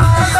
Bye.